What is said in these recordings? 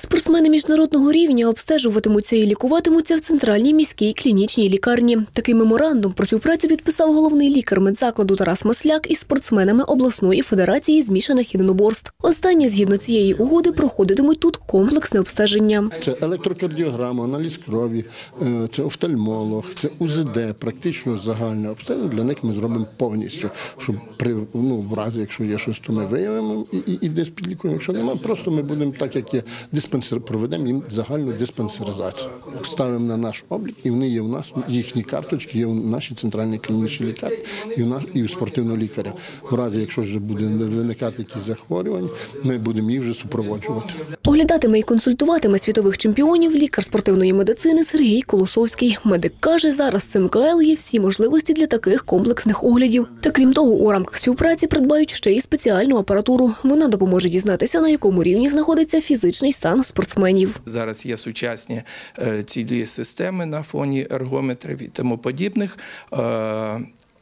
Спортсмени міжнародного рівня обстежуватимуться і лікуватимуться в центральній міській клінічній лікарні. Такий меморандум про співпрацю підписав головний лікар медзакладу Тарас Масляк із спортсменами обласної федерації змішаних єдиноборств. Останні, згідно цієї угоди, проходитимуть тут комплексне обстеження. Це електрокардіограма, аналіз крові, е, це офтальмолог, це УЗД, практично загальне обстеження. Для них ми зробимо повністю, щоб при ну, в разі, якщо є щось, то ми виявимо і, і, і десь підлікуємо. Якщо немає, просто ми будемо так, як є диспансер, проведемо їм загальну диспансеризацію. Ставимо на наш облік, і вони є у нас, їхні карточки є у нашій центральній клінічній лікарні і у нас і у спортивного лікаря. В разі, якщо вже буде виникати якісь захворювання, ми будемо їх вже супроводжувати. Оглядатиме і консультуватиме світових чемпіонів лікар спортивної медицини Сергій Колосовський. Медик каже, зараз з МКЛ є всі можливості для таких комплексних оглядів. Та крім того, у рамках співпраці придбають ще й спеціальну апаратуру. Вона допоможе дізнатися, на якому рівні знаходиться фізичний стан спортсменів. Зараз є сучасні е, цілі системи на фоні ергометрів і тому подібних. е,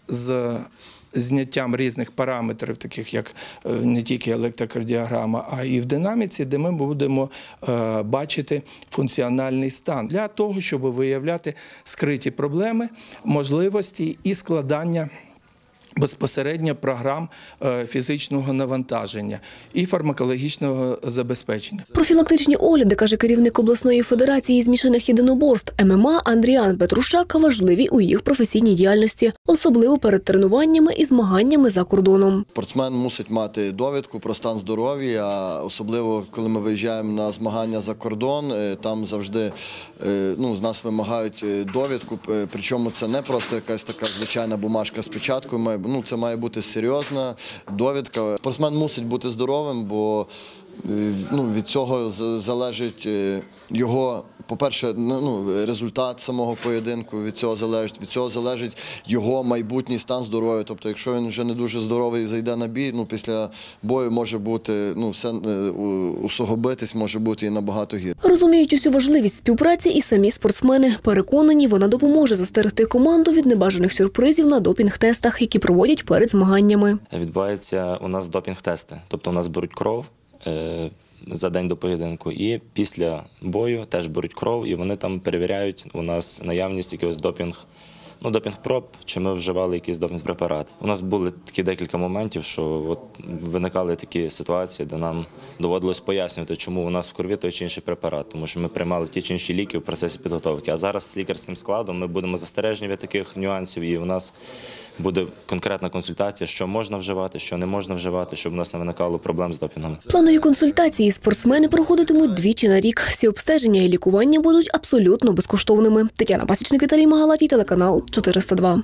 З зняттям різних параметрів, таких як е, не тільки електрокардіограма, а і в динаміці, де ми будемо бачити функціональний стан для того, щоб виявляти скриті проблеми, можливості і складання. Безпосередньо програм е, фізичного навантаження і фармакологічного забезпечення. Профілактичні огляди, каже керівник обласної федерації змішаних єдиноборств ММА Андріан Петрушак, важливі у їх професійній діяльності, особливо перед тренуваннями і змаганнями за кордоном. Спортсмен мусить мати довідку про стан здоров'я, а особливо коли ми виїжджаємо на змагання за кордон. е, Там завжди е, ну, з нас вимагають довідку. Причому це не просто якась така звичайна бумажка з печаткою. Ну це має бути серйозна довідка. Спортсмен мусить бути здоровим, бо е, ну, від цього залежить е, його. По-перше, ну, результат самого поєдинку від цього залежить. Від цього залежить його майбутній стан здоров'я. Тобто, якщо він вже не дуже здоровий і зайде на бій, ну після бою може бути ну все е, усугубитись, може бути і набагато гірше. Розуміють усю важливість співпраці і самі спортсмени. Переконані, вона допоможе застерегти команду від небажаних сюрпризів на допінг-тестах, які проводять перед змаганнями. відбуваються у нас допінг-тести. Тобто у нас беруть кров за день до поєдинку, і після бою теж беруть кров, і вони там перевіряють у нас наявність якогось допінг. Ну, допінг-проб, чи ми вживали якийсь допінг-препарат. У нас були такі декілька моментів, що от виникали такі ситуації, де нам доводилось пояснювати, чому у нас в крові той чи інший препарат, тому що ми приймали ті чи інші ліки в процесі підготовки. А зараз з лікарським складом ми будемо застережені від таких нюансів, і у нас буде конкретна консультація, що можна вживати, що не можна вживати, щоб у нас не виникало проблем з допінгом. Планові консультації спортсмени проходитимуть двічі на рік. Всі обстеження і лікування будуть абсолютно безкоштовними. Тетяна Пасічник, Віталій Магалатій, телеканал 402.